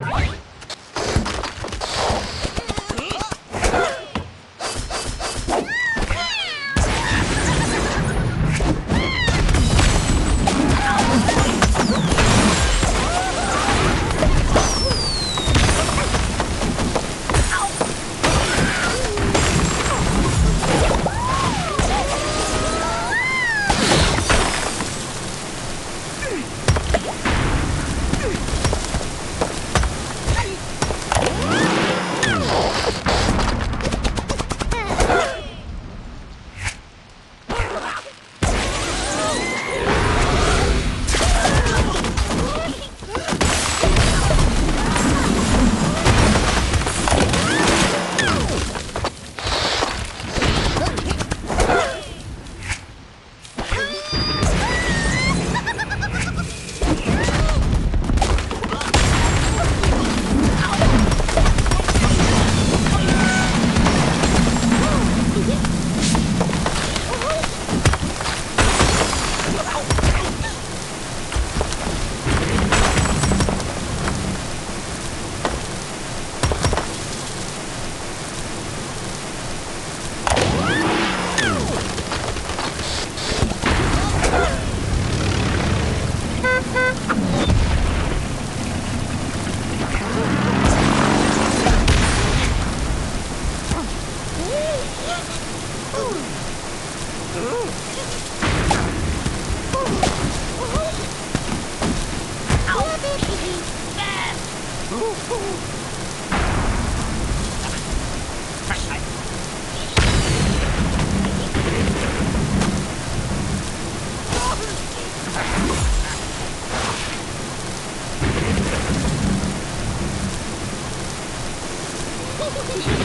Ooh. 进 去